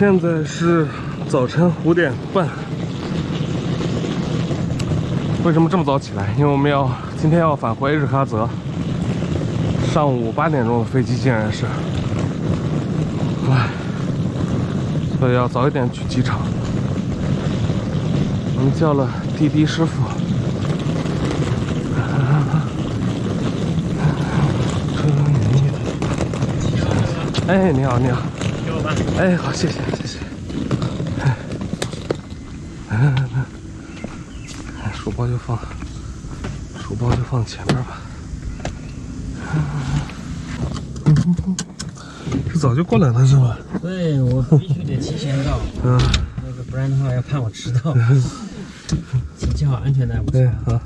现在是早晨五点半。为什么这么早起来？因为我们要今天要返回日喀则。上午八点钟的飞机竟然是，唉，所以要早一点去机场。我们叫了滴滴师傅。哎，你好，你好。哎，好，谢谢，谢谢。哎，书包就放，书包就放前面吧。这早就过来了是吧？对，我必须得提前到。嗯。那个不然的话要怕我迟到。请系好安全带。对，好。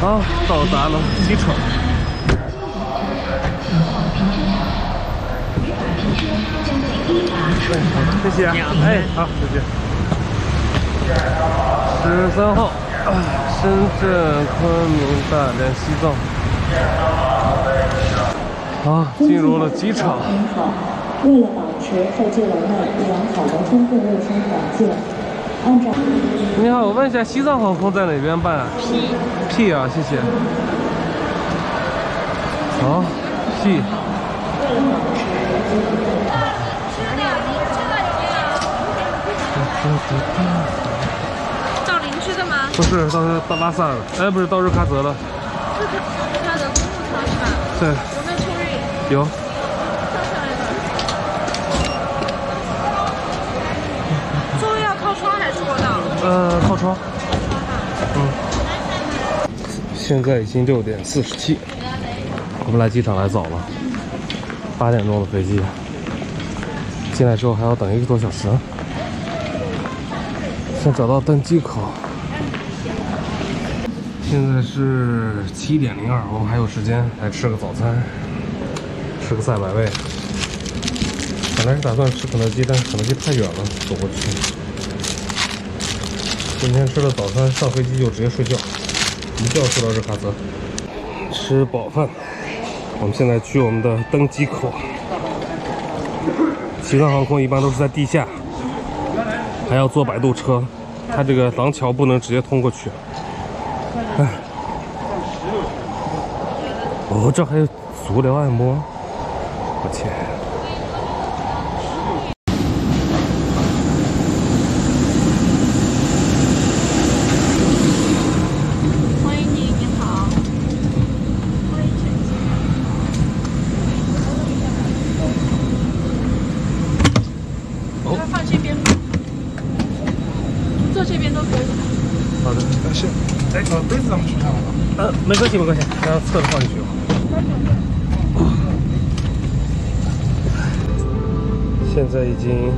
好，到达了机场。谢谢。哎，好，再见。十三号，深圳、昆明、大连、西藏。好，进入了机场。您好，为了保持在机楼内良好的公共卫生环境，按照。你好，我问一下，西藏航空在哪边办？P P 啊，谢谢。好，P。到林区的吗？不是，到到拉萨了。哎，不是到日喀则了。日喀则公务舱是吧？对。有没有秋瑞？有。座位要靠窗还是过道？呃，靠窗。嗯。现在已经六点四十七，我们来机场来早了，八点钟的飞机，进来之后还要等一个多小时。先找到登机口。现在是七点零二，我们还有时间来吃个早餐，吃个赛百味。本来是打算吃肯德基，但是肯德基太远了，走过去。今天吃了早餐，上飞机就直接睡觉，一觉睡到日喀则。吃饱饭，我们现在去我们的登机口。西藏航空一般都是在地下，还要坐摆渡车。它这个廊桥不能直接通过去。哎，哦，这还有足疗按摩，我天！欢迎您，您好。欢迎陈姐。哦，放这边。坐这边都可以。好的，感谢。哎，把杯子咱们取上了吗？呃，没关系，没关系，让侧着放进去。现在已经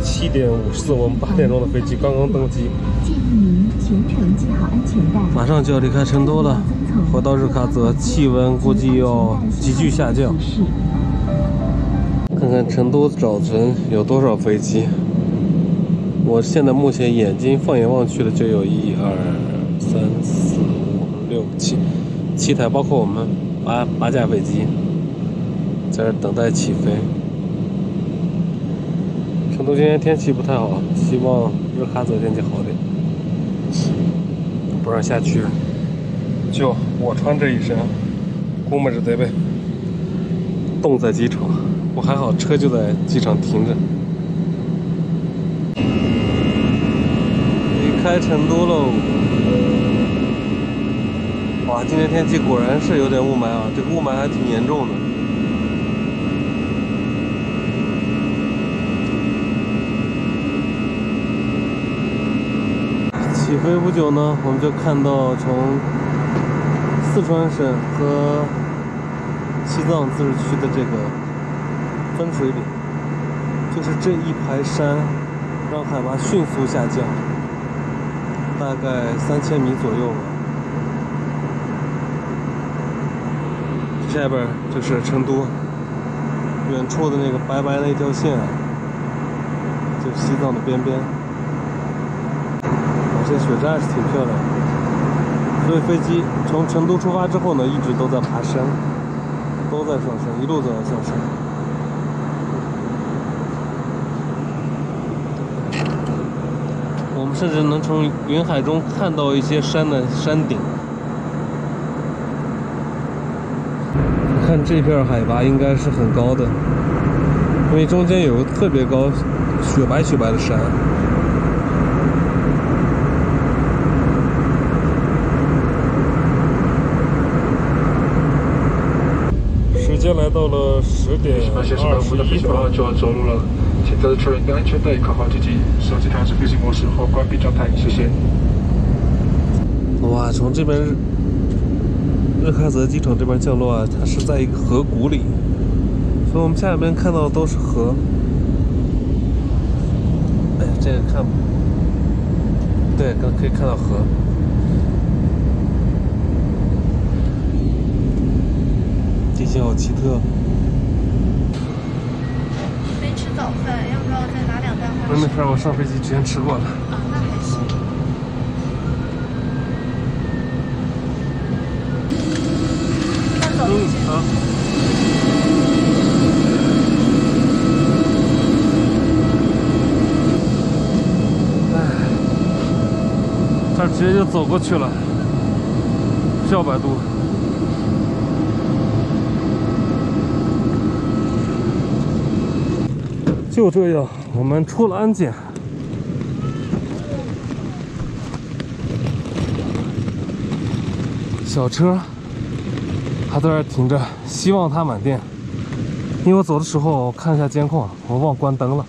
七点五十四，我们八点钟的飞机刚刚登机。建议您全程系好安全带。马上就要离开成都了，回到日喀则，气温估计要急剧下降。看看成都早晨有多少飞机。我现在目前眼睛放眼望去的就有一二三四五六七七台，包括我们八八架飞机在这等待起飞。成都今天天气不太好，希望日喀则天气好点，不让下去。就我穿这一身，估摸着得被冻在机场。我还好，车就在机场停着。开成都喽！哇，今天天气果然是有点雾霾啊，这个雾霾还挺严重的。起飞不久呢，我们就看到从四川省和西藏自治区的这个分水岭，就是这一排山，让海拔迅速下降。大概三千米左右吧。下边就是成都，远处的那个白白的一条线，就是西藏的边边。这雪山还是挺漂亮的。所以飞机从成都出发之后呢，一直都在爬山，都在上升，一路都在上升甚至能从云海中看到一些山的山顶。看这片海拔应该是很高的，因为中间有个特别高、雪白雪白的山。间来到了十点二我们的飞十一分。行员就要着陆了，请大家确认安全带，扣好系紧，手机调至飞行模式或关闭状态，谢谢。哇，从这边日日喀则机场这边降落啊，它是在一个河谷里，所以我们下面看到的都是河。哎，这个看，对，刚可以看到河。好奇特。没吃早饭，要不要再拿两袋花生？没事，我上飞机之前吃过了。啊，那还行。那走路嗯，好。哎，这直接就走过去了，不需要百度。就这样，我们出了安检。小车还在这停着，希望它满电。因为我走的时候看一下监控，我忘关灯了，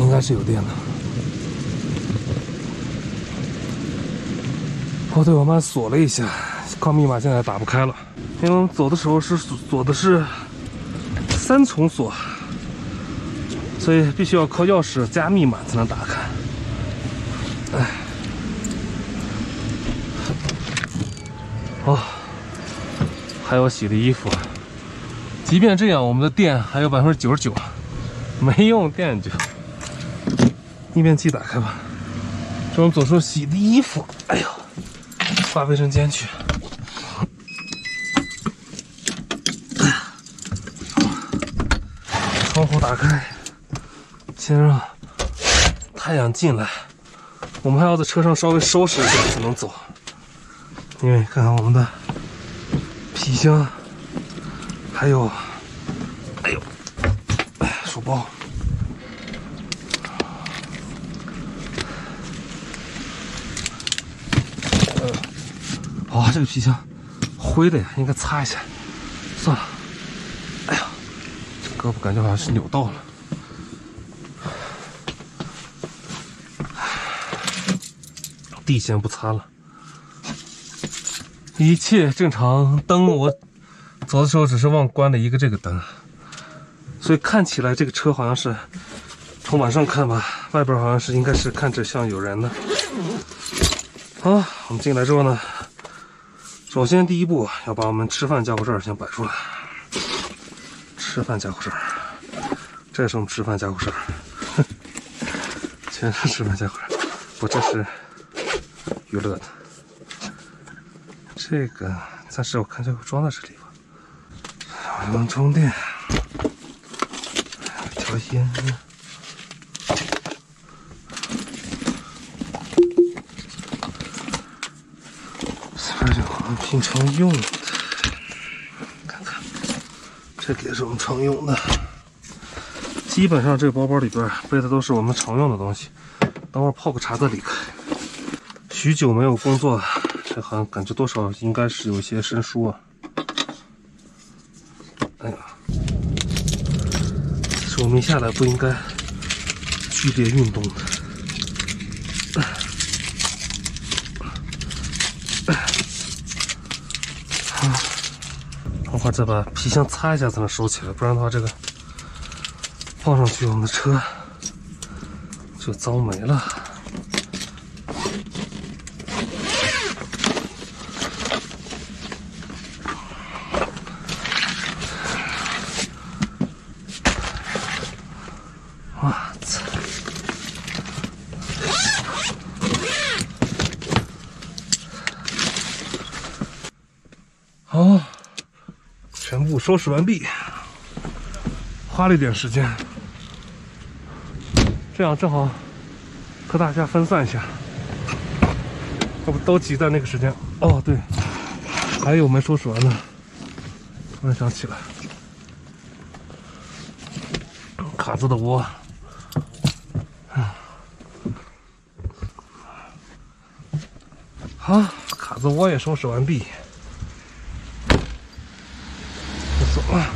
应该是有电的。哦，对，我们锁了一下，靠密码现在打不开了，因为我们走的时候是锁的是三重锁，所以必须要靠钥匙加密码才能打开。哦，还有洗的衣服。即便这样，我们的电还有百分之九十九，没用电就逆变器打开吧。这我们走出洗的衣服，哎呦，挂卫生间去。窗户打开，先让太阳进来。我们还要在车上稍微收拾一下才能走。因为看看我们的皮箱，还有，哎呦，哎，书包，哇、这个皮箱灰的呀，应该擦一下。算了，胳膊感觉好像是扭到了。地先不擦了。一切正常，灯我走的时候只是忘关了一个这个灯，所以看起来这个车好像是从晚上看吧，外边好像是应该是看着像有人的。好，我们进来之后呢，首先第一步要把我们吃饭家伙事儿先摆出来，吃饭家伙事儿，这是我们吃饭家伙事儿，全是吃饭家伙事儿，不，这是娱乐的。这个暂时我看这个装在这里吧。我能充电，还有一条烟。这边有我们平常用，这个也是我们常用的。基本上这个包包里边背的都是我们常用的东西。等会儿泡个茶再离开。许久没有工作。这好像感觉多少应该是有些生疏啊。哎呀，是我们下来不应该剧烈运动的。啊会儿再把皮箱擦一下才能收起来，不然的话这个放上去我们的车就糟没了。哇操！好，全部收拾完毕，花了一点时间。这样正好和大家分散一下，要不都挤在那个时间。哦，对，还有没收拾完呢，突然想起来，卡子的窝。好，卡子窝也收拾完毕，就走了。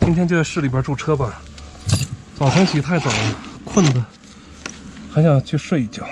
今天就在市里边驻车吧。早晨起太早了，困的，还想去睡一觉。